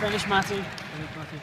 Finish, Matty. Finish, Matty.